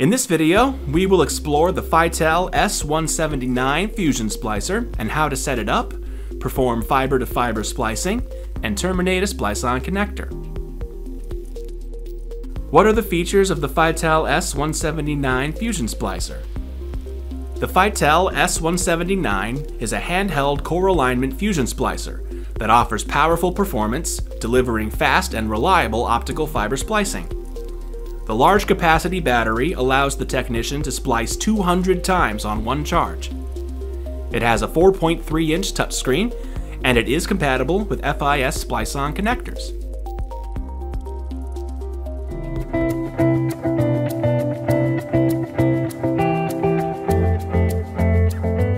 In this video, we will explore the Fitel S179 Fusion Splicer and how to set it up, perform fiber-to-fiber splicing, and terminate a splice-on connector. What are the features of the Fitel S179 Fusion Splicer? The Fitel S179 is a handheld core alignment fusion splicer that offers powerful performance, delivering fast and reliable optical fiber splicing. The large capacity battery allows the technician to splice 200 times on one charge. It has a 4.3 inch touchscreen, and it is compatible with FIS splice-on connectors.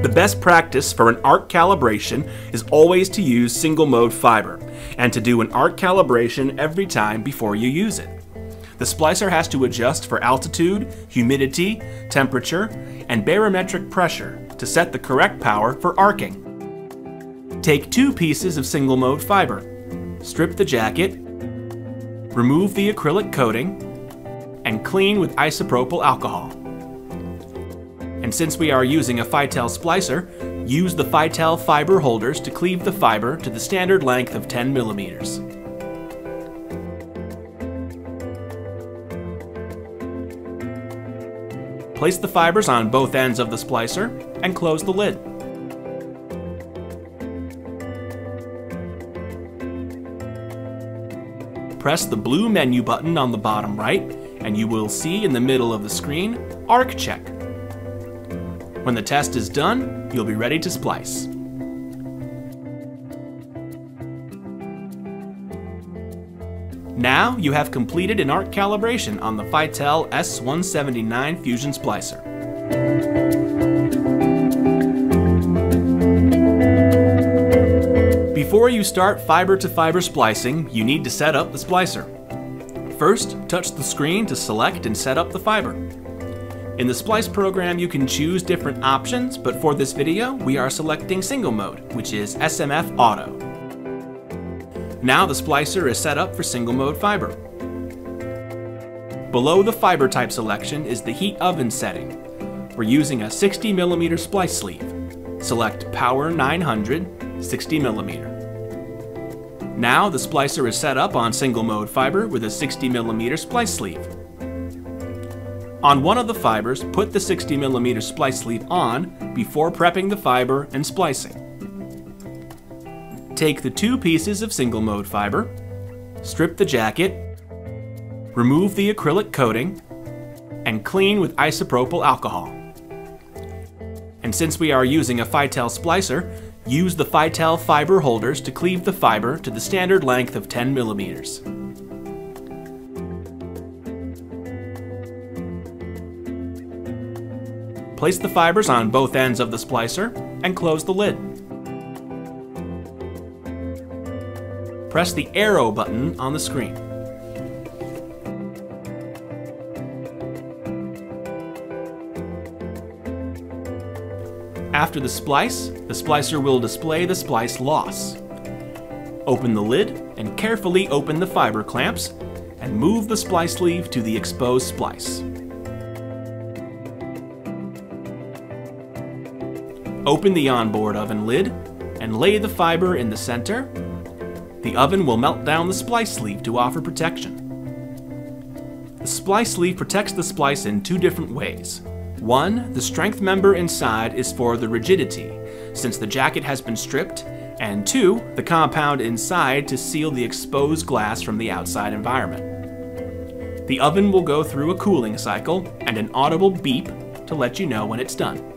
The best practice for an arc calibration is always to use single mode fiber, and to do an arc calibration every time before you use it. The splicer has to adjust for altitude, humidity, temperature, and barometric pressure to set the correct power for arcing. Take two pieces of single mode fiber, strip the jacket, remove the acrylic coating, and clean with isopropyl alcohol. And since we are using a Fitel splicer, use the Fitel fiber holders to cleave the fiber to the standard length of 10 millimeters. Place the fibers on both ends of the splicer and close the lid. Press the blue menu button on the bottom right and you will see in the middle of the screen, Arc Check. When the test is done, you'll be ready to splice. Now you have completed an arc calibration on the Fitel S179 Fusion Splicer. Before you start fiber-to-fiber -fiber splicing, you need to set up the splicer. First, touch the screen to select and set up the fiber. In the Splice program, you can choose different options, but for this video, we are selecting single mode, which is SMF Auto. Now the splicer is set up for single mode fiber. Below the fiber type selection is the heat oven setting. We're using a 60 millimeter splice sleeve. Select Power 900 60 millimeter. Now the splicer is set up on single mode fiber with a 60 millimeter splice sleeve. On one of the fibers, put the 60 millimeter splice sleeve on before prepping the fiber and splicing. Take the two pieces of single mode fiber, strip the jacket, remove the acrylic coating, and clean with isopropyl alcohol. And since we are using a Fitel splicer, use the Fitel fiber holders to cleave the fiber to the standard length of 10 millimeters. Place the fibers on both ends of the splicer and close the lid. Press the arrow button on the screen. After the splice, the splicer will display the splice loss. Open the lid and carefully open the fiber clamps and move the splice sleeve to the exposed splice. Open the onboard oven lid and lay the fiber in the center the oven will melt down the splice sleeve to offer protection. The splice sleeve protects the splice in two different ways. One, the strength member inside is for the rigidity, since the jacket has been stripped, and two, the compound inside to seal the exposed glass from the outside environment. The oven will go through a cooling cycle and an audible beep to let you know when it's done.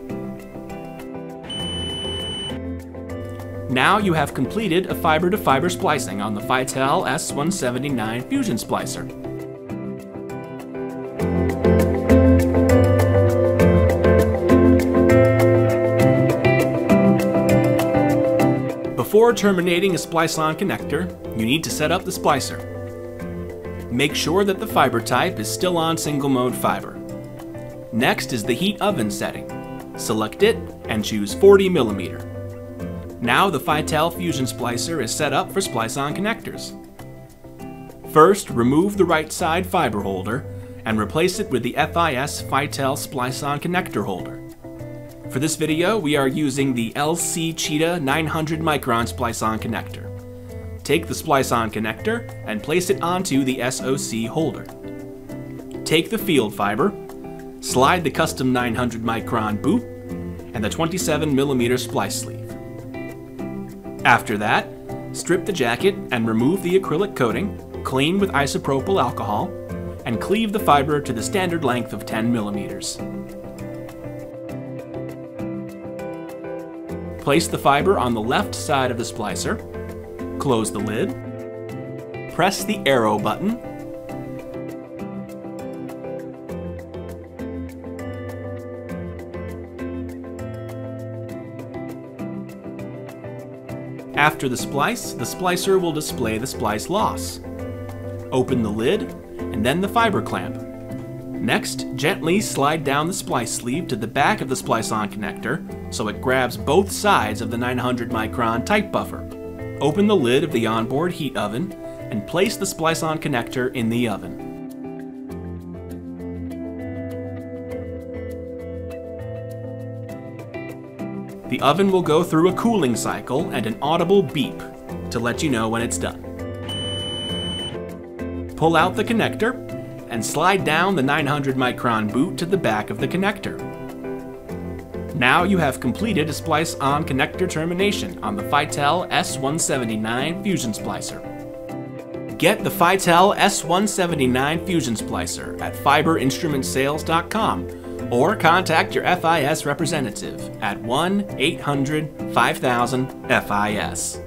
Now you have completed a fiber-to-fiber -fiber splicing on the Fitel S179 Fusion Splicer. Before terminating a splice-on connector, you need to set up the splicer. Make sure that the fiber type is still on single-mode fiber. Next is the heat oven setting. Select it and choose 40 millimeter. Now the Fitel Fusion Splicer is set up for splice-on connectors. First, remove the right side fiber holder and replace it with the FIS Fitel Splice-On connector holder. For this video, we are using the LC Cheetah 900 micron Splice-On connector. Take the Splice-On connector and place it onto the SOC holder. Take the field fiber, slide the custom 900 micron boot, and the 27mm splice sleeve. After that, strip the jacket and remove the acrylic coating, clean with isopropyl alcohol, and cleave the fiber to the standard length of 10 millimeters. Place the fiber on the left side of the splicer, close the lid, press the arrow button, After the splice, the splicer will display the splice loss. Open the lid, and then the fiber clamp. Next, gently slide down the splice sleeve to the back of the splice-on connector so it grabs both sides of the 900 micron tight buffer. Open the lid of the onboard heat oven and place the splice-on connector in the oven. The oven will go through a cooling cycle and an audible beep to let you know when it's done. Pull out the connector and slide down the 900 micron boot to the back of the connector. Now you have completed a splice-on connector termination on the Fitel S179 Fusion Splicer. Get the Fitel S179 Fusion Splicer at fiberinstrumentsales.com or contact your FIS representative at 1 800 5000 FIS.